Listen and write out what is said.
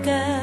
戦